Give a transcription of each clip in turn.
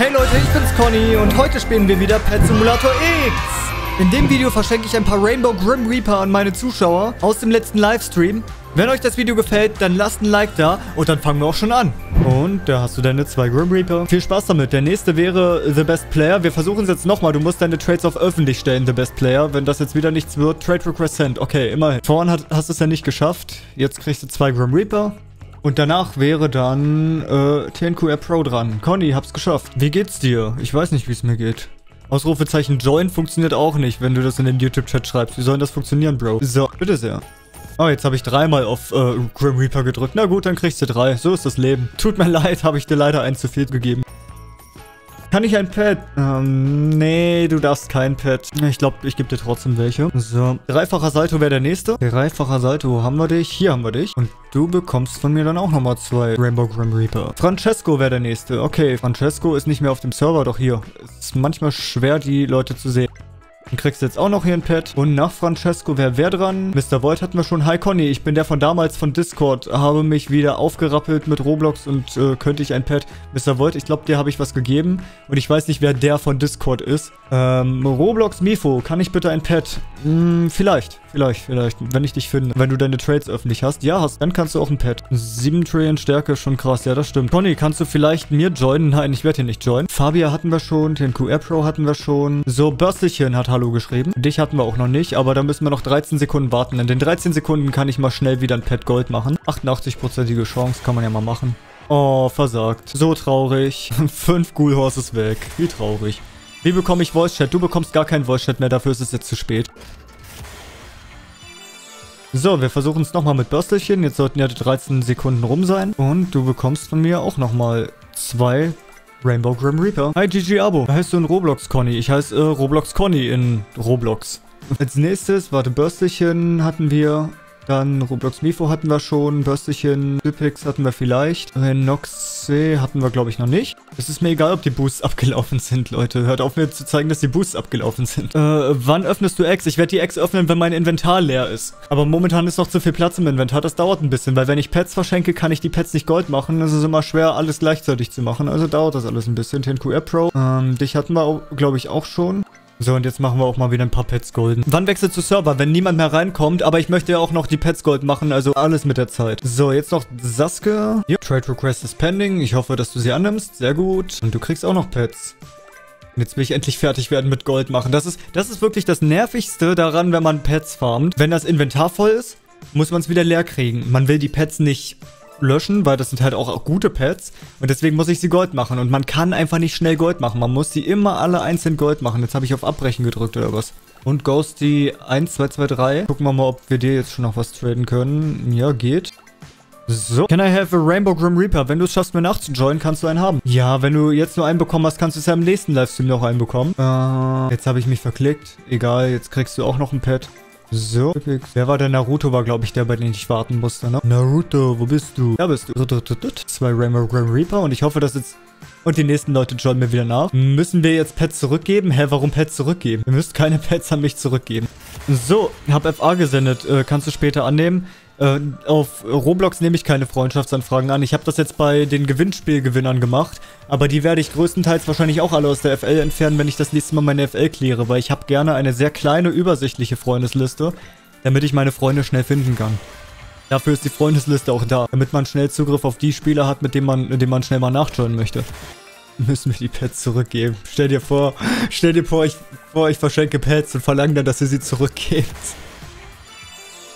Hey Leute, ich bin's Conny und heute spielen wir wieder Pet Simulator X. In dem Video verschenke ich ein paar Rainbow Grim Reaper an meine Zuschauer aus dem letzten Livestream. Wenn euch das Video gefällt, dann lasst ein Like da und dann fangen wir auch schon an. Und da hast du deine zwei Grim Reaper. Viel Spaß damit. Der nächste wäre The Best Player. Wir versuchen es jetzt nochmal. Du musst deine Trades auf öffentlich stellen, The Best Player. Wenn das jetzt wieder nichts wird, Trade Request Send. Okay, immerhin. Vorhin hat, hast du es ja nicht geschafft. Jetzt kriegst du zwei Grim Reaper. Und danach wäre dann äh, TNQR Pro dran. Conny, hab's geschafft. Wie geht's dir? Ich weiß nicht, wie es mir geht. Ausrufezeichen Join funktioniert auch nicht, wenn du das in den YouTube-Chat schreibst. Wie soll das funktionieren, Bro? So, bitte sehr. Oh, jetzt habe ich dreimal auf äh, Grim Reaper gedrückt. Na gut, dann kriegst du drei. So ist das Leben. Tut mir leid, habe ich dir leider eins zu viel gegeben. Kann ich ein Pet? Ähm, nee, du darfst kein Pet. Ich glaube, ich gebe dir trotzdem welche. So, dreifacher Salto wäre der nächste. Dreifacher Salto, haben wir dich? Hier haben wir dich. Und du bekommst von mir dann auch nochmal zwei Rainbow Grim Reaper. Francesco wäre der nächste. Okay, Francesco ist nicht mehr auf dem Server, doch hier. Es ist manchmal schwer, die Leute zu sehen. Dann kriegst du jetzt auch noch hier ein Pad. Und nach Francesco wäre wer dran? Mr. Void hatten wir schon. Hi Conny, ich bin der von damals von Discord. Habe mich wieder aufgerappelt mit Roblox und äh, könnte ich ein Pad. Mr. Void, ich glaube, dir habe ich was gegeben. Und ich weiß nicht, wer der von Discord ist. Ähm, Roblox Mifo, kann ich bitte ein Pad? Hm, vielleicht, vielleicht, vielleicht, wenn ich dich finde. Wenn du deine Trades öffentlich hast. Ja, hast, dann kannst du auch ein Pad. 7 Trillion Stärke, schon krass. Ja, das stimmt. Conny, kannst du vielleicht mir joinen? Nein, ich werde hier nicht joinen. Fabia hatten wir schon. TNQR Pro hatten wir schon. So, Börstelchen hat Hallo geschrieben. Dich hatten wir auch noch nicht, aber da müssen wir noch 13 Sekunden warten. In den 13 Sekunden kann ich mal schnell wieder ein Pad Gold machen. 88%ige Chance, kann man ja mal machen. Oh, versagt. So traurig. Fünf Ghoul Horses weg. Wie traurig. Wie bekomme ich Voice Chat? Du bekommst gar keinen Voice Chat mehr, dafür ist es jetzt zu spät. So, wir versuchen es nochmal mit Börstelchen. Jetzt sollten ja 13 Sekunden rum sein. Und du bekommst von mir auch nochmal zwei Rainbow Grim Reaper. Hi GG Abo. Da heißt du in Roblox Conny. Ich heiße äh, Roblox Conny in Roblox. Als nächstes, warte, Börstelchen hatten wir. Dann Roblox Mifo hatten wir schon. Börstelchen, Typix hatten wir vielleicht. Renoxe hatten wir, glaube ich, noch nicht. Es ist mir egal, ob die Boosts abgelaufen sind, Leute. Hört auf mir zu zeigen, dass die Boosts abgelaufen sind. Äh, wann öffnest du Eggs? Ich werde die Eggs öffnen, wenn mein Inventar leer ist. Aber momentan ist noch zu viel Platz im Inventar. Das dauert ein bisschen, weil wenn ich Pets verschenke, kann ich die Pets nicht Gold machen. Es ist immer schwer, alles gleichzeitig zu machen. Also dauert das alles ein bisschen. TNQR Pro. Ähm, dich hatten wir, glaube ich, auch schon. So, und jetzt machen wir auch mal wieder ein paar Pets golden. Wann wechselt zu Server? Wenn niemand mehr reinkommt, aber ich möchte ja auch noch die Pets gold machen, also alles mit der Zeit. So, jetzt noch Sasuke. Ja, Trade Request is pending. Ich hoffe, dass du sie annimmst. Sehr gut. Und du kriegst auch noch Pets. Jetzt will ich endlich fertig werden mit Gold machen. Das ist, das ist wirklich das Nervigste daran, wenn man Pets farmt. Wenn das Inventar voll ist, muss man es wieder leer kriegen. Man will die Pets nicht löschen, weil das sind halt auch gute Pets. Und deswegen muss ich sie Gold machen. Und man kann einfach nicht schnell Gold machen. Man muss sie immer alle einzeln Gold machen. Jetzt habe ich auf Abbrechen gedrückt oder was. Und Ghosty 1, 2, 2, 3. Gucken wir mal, ob wir dir jetzt schon noch was traden können. Ja, geht. So. Can I have a Rainbow Grim Reaper? Wenn du es schaffst, mir nachzujoinen, kannst du einen haben. Ja, wenn du jetzt nur einen bekommen hast, kannst du es ja im nächsten Livestream noch einen bekommen. Äh, jetzt habe ich mich verklickt. Egal, jetzt kriegst du auch noch ein Pet. So, wer war der Naruto? War, glaube ich, der, bei dem ich warten musste, ne? Naruto, wo bist du? Da bist du. Zwei Rainbow Grim Reaper und ich hoffe, dass jetzt... Und die nächsten Leute joinen mir wieder nach. Müssen wir jetzt Pets zurückgeben? Hä, warum Pets zurückgeben? Ihr müsst keine Pets an mich zurückgeben. So, hab FA gesendet. Äh, kannst du später annehmen? Äh, auf Roblox nehme ich keine Freundschaftsanfragen an. Ich habe das jetzt bei den Gewinnspielgewinnern gemacht. Aber die werde ich größtenteils wahrscheinlich auch alle aus der FL entfernen, wenn ich das nächste Mal meine FL kläre. Weil ich habe gerne eine sehr kleine, übersichtliche Freundesliste, damit ich meine Freunde schnell finden kann. Dafür ist die Freundesliste auch da, damit man schnell Zugriff auf die Spieler hat, mit denen man, denen man schnell mal nachschauen möchte. Müssen wir die Pets zurückgeben. Stell dir vor, stell dir vor, ich, vor, ich verschenke Pets und verlange dann, dass ihr sie zurückgebt.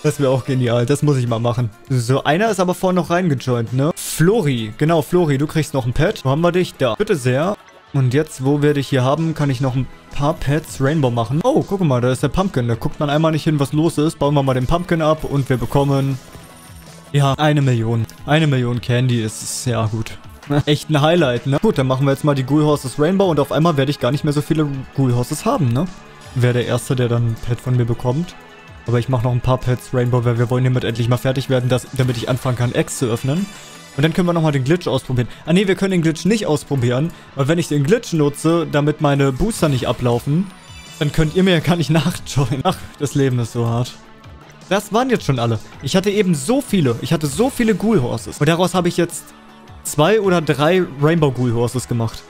Das wäre auch genial. Das muss ich mal machen. So, einer ist aber vorhin noch reingejoint, ne? Flori. Genau, Flori, du kriegst noch ein Pet. Wo haben wir dich? Da. Bitte sehr. Und jetzt, wo wir dich hier haben, kann ich noch ein paar Pets Rainbow machen. Oh, guck mal, da ist der Pumpkin. Da guckt man einmal nicht hin, was los ist. Bauen wir mal den Pumpkin ab und wir bekommen... Ja, eine Million. Eine Million Candy ist, ja gut. Echt ein Highlight, ne? Gut, dann machen wir jetzt mal die Ghoul Horses Rainbow und auf einmal werde ich gar nicht mehr so viele Ghoul Horses haben, ne? Wer der Erste, der dann ein Pet von mir bekommt. Aber ich mache noch ein paar Pets Rainbow, weil wir wollen hiermit endlich mal fertig werden, dass, damit ich anfangen kann, Eggs zu öffnen. Und dann können wir nochmal den Glitch ausprobieren. Ah ne, wir können den Glitch nicht ausprobieren. Weil wenn ich den Glitch nutze, damit meine Booster nicht ablaufen, dann könnt ihr mir ja gar nicht nachjoinen. Ach, das Leben ist so hart. Das waren jetzt schon alle. Ich hatte eben so viele. Ich hatte so viele Ghoul Horses. Und daraus habe ich jetzt zwei oder drei Rainbow Ghoul Horses gemacht.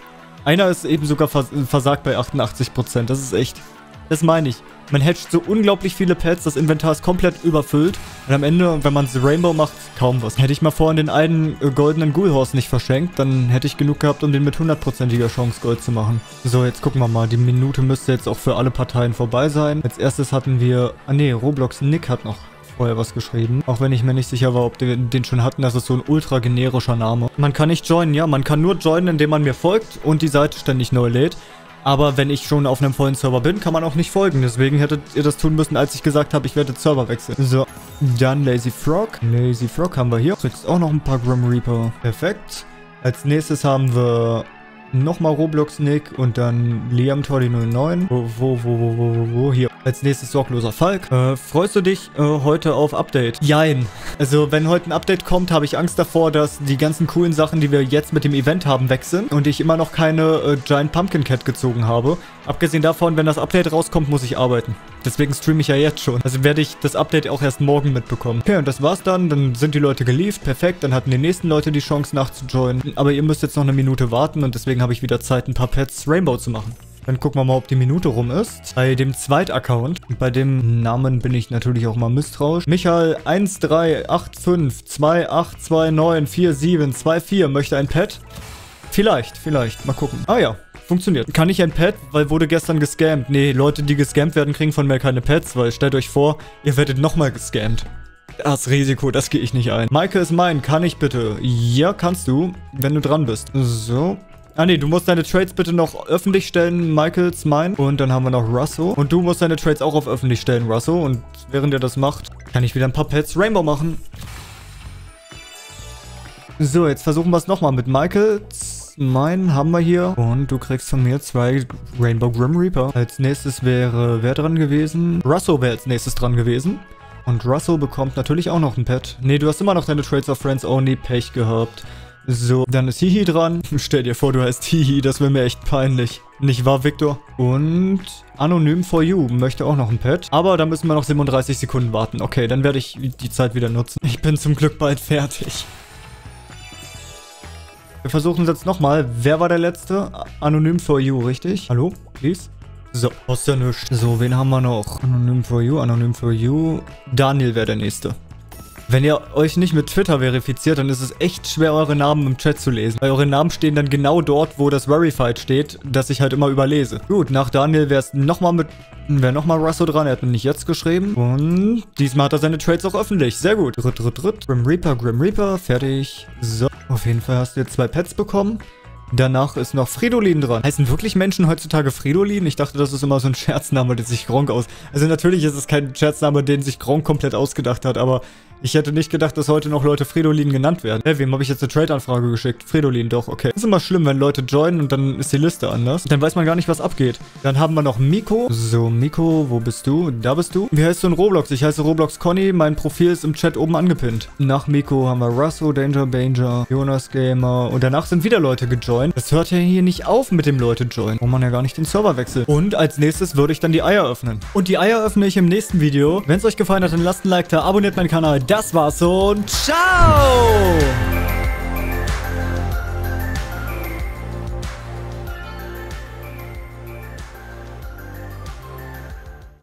Einer ist eben sogar vers versagt bei 88%. Das ist echt... Das meine ich. Man hatcht so unglaublich viele Pets, das Inventar ist komplett überfüllt. Und am Ende, wenn man Rainbow macht, kaum was. Hätte ich mal vorhin den einen äh, goldenen Ghoul-Horse nicht verschenkt, dann hätte ich genug gehabt, um den mit hundertprozentiger Chance Gold zu machen. So, jetzt gucken wir mal. Die Minute müsste jetzt auch für alle Parteien vorbei sein. Als erstes hatten wir... Ah ne, Roblox Nick hat noch vorher was geschrieben. Auch wenn ich mir nicht sicher war, ob wir den schon hatten. Das ist so ein ultra generischer Name. Man kann nicht joinen, ja. Man kann nur joinen, indem man mir folgt und die Seite ständig neu lädt. Aber wenn ich schon auf einem vollen Server bin, kann man auch nicht folgen. Deswegen hättet ihr das tun müssen, als ich gesagt habe, ich werde Server wechseln. So, dann Lazy Frog. Lazy Frog haben wir hier. Kriegst auch noch ein paar Grim Reaper. Perfekt. Als nächstes haben wir nochmal Roblox Nick und dann Liam Toddy 09. Wo, wo, wo, wo, wo, wo, hier. Als nächstes sorgloser Falk. Äh, freust du dich äh, heute auf Update? Jein. Also, wenn heute ein Update kommt, habe ich Angst davor, dass die ganzen coolen Sachen, die wir jetzt mit dem Event haben, weg sind und ich immer noch keine äh, Giant Pumpkin Cat gezogen habe. Abgesehen davon, wenn das Update rauskommt, muss ich arbeiten. Deswegen streame ich ja jetzt schon. Also werde ich das Update auch erst morgen mitbekommen. Okay, und das war's dann. Dann sind die Leute geliefert. Perfekt. Dann hatten die nächsten Leute die Chance nachzujoinen. Aber ihr müsst jetzt noch eine Minute warten und deswegen habe ich wieder Zeit, ein paar Pets Rainbow zu machen. Dann gucken wir mal, ob die Minute rum ist. Bei dem Zweit-Account, bei dem Namen bin ich natürlich auch mal misstrauisch. Michael 138528294724 möchte ein Pet. Vielleicht, vielleicht. Mal gucken. Ah ja, funktioniert. Kann ich ein Pet, weil wurde gestern gescammt. Nee, Leute, die gescammt werden, kriegen von mir keine Pets, weil stellt euch vor, ihr werdet nochmal gescammt. Das Risiko, das gehe ich nicht ein. Maike ist mein, kann ich bitte? Ja, kannst du, wenn du dran bist. So, Ah nee, du musst deine Trades bitte noch öffentlich stellen, Michaels mein. Und dann haben wir noch Russo. Und du musst deine Trades auch auf öffentlich stellen, Russo. Und während er das macht, kann ich wieder ein paar Pets Rainbow machen. So, jetzt versuchen wir es nochmal mit Michaels. Mein haben wir hier. Und du kriegst von mir zwei Rainbow Grim Reaper. Als nächstes wäre wer dran gewesen? Russo wäre als nächstes dran gewesen. Und Russell bekommt natürlich auch noch ein Pet. Nee, du hast immer noch deine Trades of Friends Only Pech gehabt. So, dann ist Hihi dran. Stell dir vor, du heißt Hihi, das wäre mir echt peinlich. Nicht wahr, Victor? Und Anonym for You möchte auch noch ein Pet. Aber da müssen wir noch 37 Sekunden warten. Okay, dann werde ich die Zeit wieder nutzen. Ich bin zum Glück bald fertig. Wir versuchen es jetzt nochmal. Wer war der Letzte? Anonym for You, richtig? Hallo? Please? So, aus der nichts. So, wen haben wir noch? Anonym for You, Anonym for You. Daniel wäre der Nächste. Wenn ihr euch nicht mit Twitter verifiziert, dann ist es echt schwer, eure Namen im Chat zu lesen. Weil eure Namen stehen dann genau dort, wo das Verified steht, das ich halt immer überlese. Gut, nach Daniel wäre es nochmal mit... Wäre nochmal Russo dran, er hat nicht jetzt geschrieben. Und diesmal hat er seine Trades auch öffentlich. Sehr gut. Dritt, dritt, dritt. Grim Reaper, Grim Reaper. Fertig. So, auf jeden Fall hast du jetzt zwei Pets bekommen. Danach ist noch Fridolin dran. Heißen wirklich Menschen heutzutage Fridolin? Ich dachte, das ist immer so ein Scherzname, der sich Gronk aus... Also natürlich ist es kein Scherzname, den sich Gronk komplett ausgedacht hat, aber ich hätte nicht gedacht, dass heute noch Leute Fridolin genannt werden. Hä, wem habe ich jetzt eine Trade-Anfrage geschickt? Fridolin, doch, okay. ist immer schlimm, wenn Leute joinen und dann ist die Liste anders. Dann weiß man gar nicht, was abgeht. Dann haben wir noch Miko. So, Miko, wo bist du? Da bist du. Wie heißt du in Roblox? Ich heiße Roblox Conny. Mein Profil ist im Chat oben angepinnt. Nach Miko haben wir Russo, Danger Banger, Jonas Gamer. Und danach sind wieder Leute gejoint. Das hört ja hier nicht auf mit dem Leute joinen. Wo man ja gar nicht den Server wechselt. Und als nächstes würde ich dann die Eier öffnen. Und die Eier öffne ich im nächsten Video. Wenn es euch gefallen hat, dann lasst ein Like da, abonniert meinen Kanal das war's und ciao!